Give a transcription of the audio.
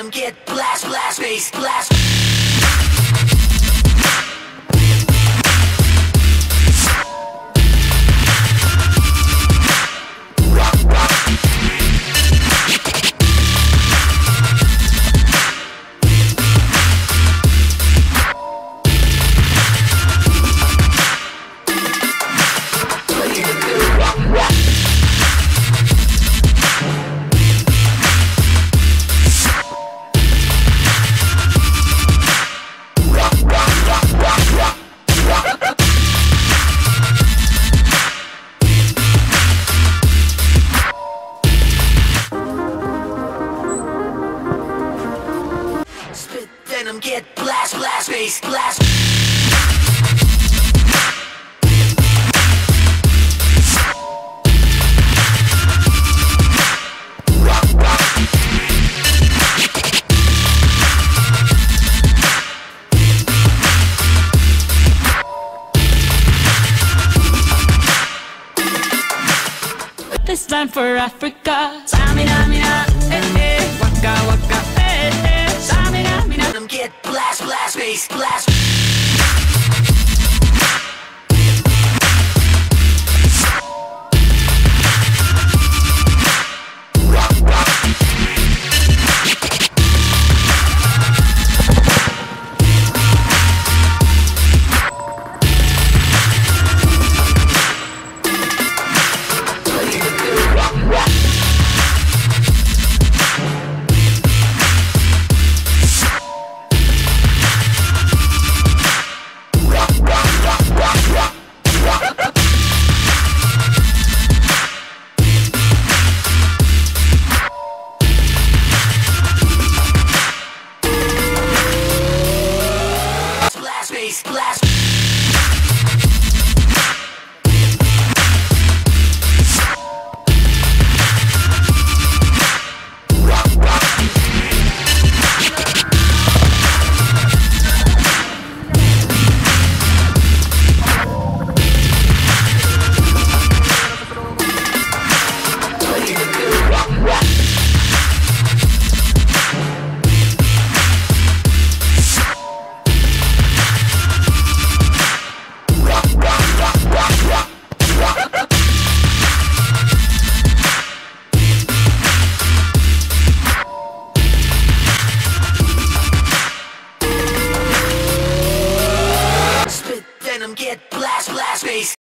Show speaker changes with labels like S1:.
S1: Venom get blast, blast, bass, blast. Spit venom get blast, blast, bass, blast.
S2: This time for Africa. Samina, mina,
S1: Blast. blast, blast bass.